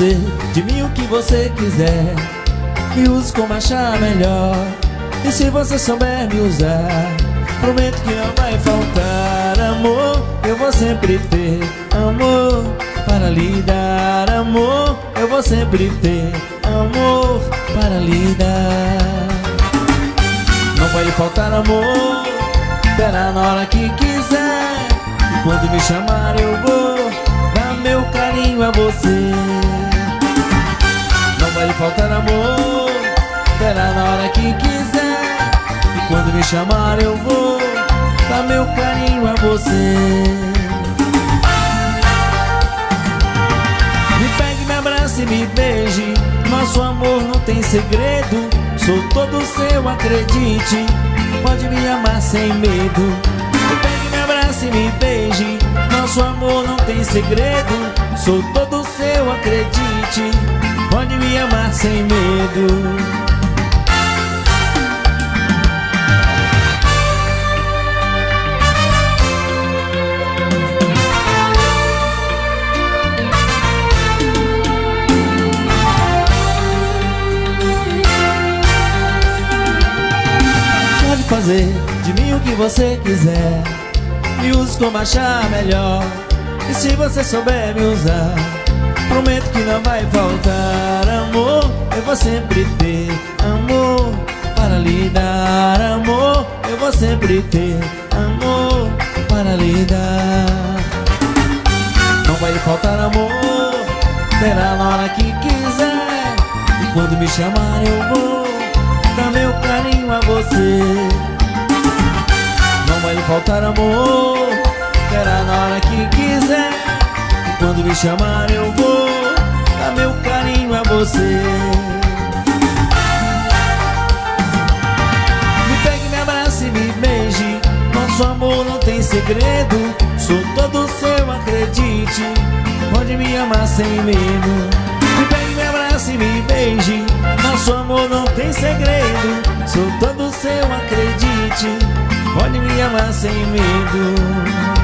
fazer de mim o que você quiser Me use como achar melhor. E se você souber me usar Prometo que não vai faltar amor. Eu vou sempre ter amor Para lhe dar amor. Eu vou sempre ter amor Para lhe dar. Não vai lhe faltar amor Espera na hora que quiser. E quando me chamar eu vou Dar meu carinho a você vai lhe faltar amor. Espera na hora que quiser. E quando me chamar eu vou Dar meu carinho a você. Me pegue, me abrace me beije. Nosso amor não tem segredo. Sou todo seu, acredite. Pode me amar sem medo. Me pegue, me abrace me beije. Nosso amor não tem segredo. Sou todo seu, acredite Pode me amar sem medo. Fazer de mim o que você quiser Me use como achar melhor. E se você souber me usar Prometo que não vai faltar amor. Eu vou sempre ter amor Para lhe dar amor. Eu vou sempre ter amor Para lhe dar. Não vai faltar amor Terá na hora que quiser. E quando me chamar eu vou Dar meu carinho a você. Não vai faltar amor Terá na hora que quiser. E quando me chamar eu vou você. Me pegue, me abrace me beije. Nosso amor não tem segredo. Sou todo seu, acredite. Pode me amar sem medo. Me pegue, me abrace me beije. Nosso amor não tem segredo. Sou todo seu, acredite. Pode me amar sem medo